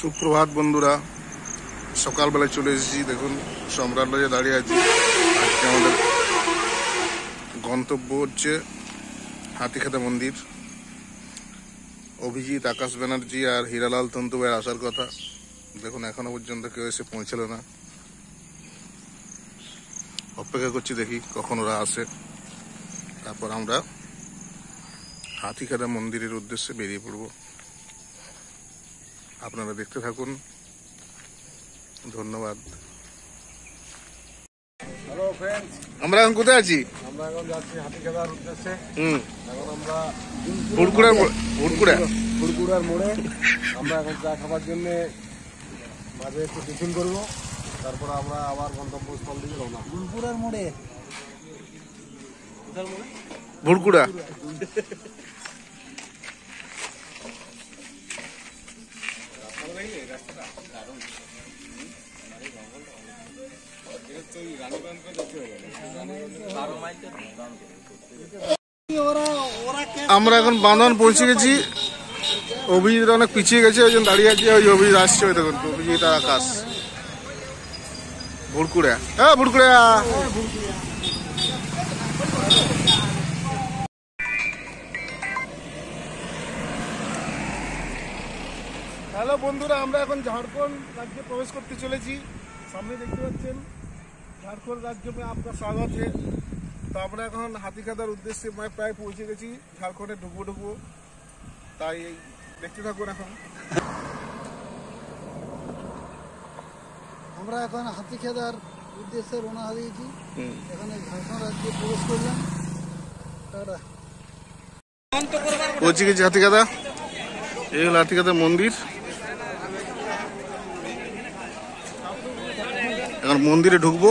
সুপ্রভাত বন্ধুরা। সকালবেলায় চলে এসেছি, দেখুন, সম্রাট লজে দাঁড়িয়ে আছি। আজকে আমাদের গন্তব্য হচ্ছে হাতিখাতা মন্দির। অভিজিৎ, আকাশ ব্যানার্জি আর হীরালাল তন্তু ভাইয়ের আসার কথা। দেখুন, এখনও পর্যন্ত কেউ এসে পৌঁছালো না। অপেক্ষা করছি দেখি কখন ওরা আসে। তারপর আমরা হাতিখাতা মন্দিরের উদ্দেশ্যে বেরিয়ে পড়ব। আপনারা দেখতে থাকুন। ধন্যবাদ। আমরা এখন কোথায় আছি? আমরা এখন যাচ্ছি হাতিখেদার উদ্দেশ্যে। হুম। এখন আমরা ভুড়কুড়ার মোড়- ভুড়কুড়া ফুরকুড়ার মোড়ে। আমরা এখন চা খাবার জন্য মাঝে একটু টিফিন করব। তারপর আমরা আবার গন্তব্যস্থল দিকে রওনা ফুলপুরার মোড়ে? ভুড়কুড়া আমরা এখন বাঁধন পৌঁছে গেছি। অভিজিৎ অনেক পিছিয়ে গেছে, ওই জন্য দাঁড়িয়ে আছে, ওই অভিজিৎ আসছে, ওই দেখুন, অভিজিৎ আর আকাশ। ভুড়কুড়া হ্যাঁ ভুড়কুড়া হ্যালো বন্ধুরা, আমরা এখন ঝাড়খণ্ড রাজ্যে প্রবেশ করতে চলেছি। সামনে দেখতে পাচ্ছেন ঝাড়খণ্ড রাজ্য মে আপনার স্বাগত है তো আমরা এখন হাতিখাতার উদ্দেশ্যে প্রায় পৌঁছে গেছি ঝাড়খণ্ডে ঢুকবো ঢুকবো। তাই দেখতে থাকুন এখন। আমরা এখন হাতিখেদার উদ্দেশ্যে রওনা দিয়েছি। এখানে ঝাড়খণ্ড রাজ্যে প্রবেশ করলাম। টাটা। পৌঁছে গেছি হাতিখাতা এই হলো হাতিখাতা মন্দির। এখন মন্দিরে ঢুকবো।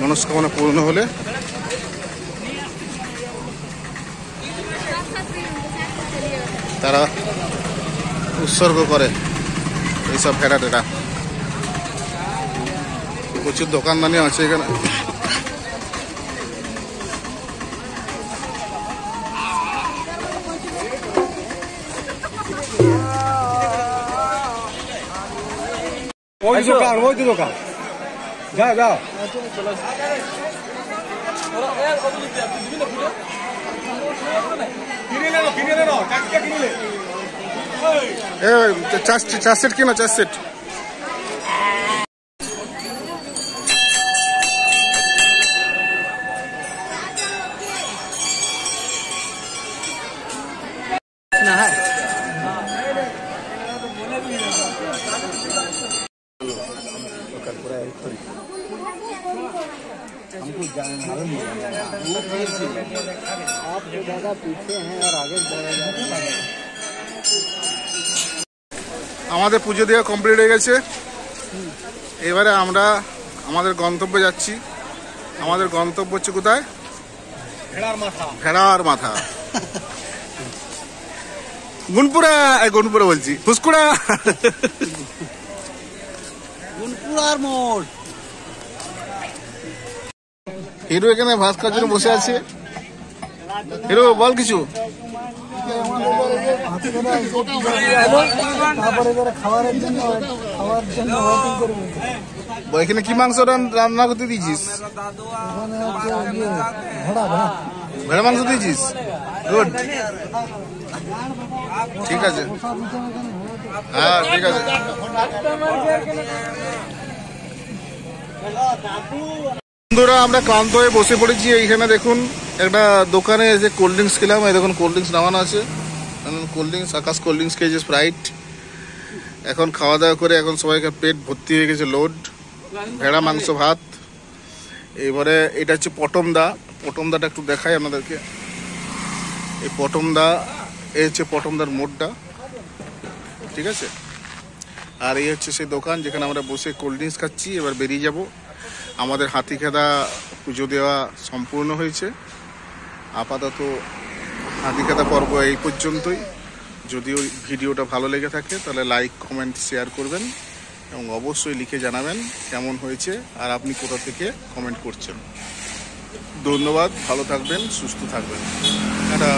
মনস্কামনা পূর্ণ হলে তারা উৎসর্গ করে এইসব ভেড়া টেরা প্রচুর দোকানদানি আছে এখানে। ওই দোকান ওই দোকান। যা যা কিনে নেন কিনে নেন চারটে কিনে নে এ চার চার সেট কিনা চার সেট आप जो ज़्यादा पीछे हैं और आगे ज़्यादा ज़्यादा আমাদের পুজো দেওয়া কমপ্লিট হয়ে গেছে এবারে আমরা আমাদের গন্তব্যে যাচ্ছি আমাদের গন্তব্য হচ্ছে কোথায় ভেড়ার মাথা ভেড়ার মাথা গুনপুরা এই গুনপুরা বলছি ফুসকুড়া গুনপুরার মোড় হিরো এখানে ভাত খাওয়ার জন্য বসে আছে। হিরো, বল কিছু। এখানে কি মাংস রান্না করতে দিয়েছিস? ভেড়া মাংস দিয়েছিস? গুড ঠিক আছে। হ্যাঁ ঠিক আছে। বন্ধুরা, আমরা ক্লান্ত হয়ে বসে পড়েছি। এইখানে দেখুন, একটা দোকানে যে কোল্ড ড্রিঙ্কস খেলাম। এই দেখুন কোল্ড ড্রিঙ্কস নামানো আছে। Cold drinks Akash cold drinks খেয়েছে স্প্রাইট এখন খাওয়া দাওয়া করে এখন সবাইকার পেট ভর্তি হয়ে গেছে লোড ভেড়া, মাংস, ভাত। এবারে এটা হচ্ছে পটমদা পটমদাটা একটু দেখাই আপনাদেরকে। এই পটমদা এই হচ্ছে পটমদার মোড়টা ঠিক আছে? আর এই হচ্ছে সেই দোকান যেখানে আমরা বসে কোল্ড ড্রিঙ্কস খাচ্ছি। এবার বেরিয়ে যাব। আমাদের হাতিখেদা পুজো দেওয়া সম্পূর্ণ হয়েছে। আপাতত হাতিখেদা পর্ব এই পর্যন্তই। যদিও ভিডিওটা ভালো লেগে থাকে, তাহলে লাইক কমেন্ট শেয়ার করবেন এবং অবশ্যই লিখে জানাবেন কেমন হয়েছে আর আপনি কোথা থেকে কমেন্ট করছেন। ধন্যবাদ, ভালো থাকবেন, সুস্থ থাকবেন। টাটা।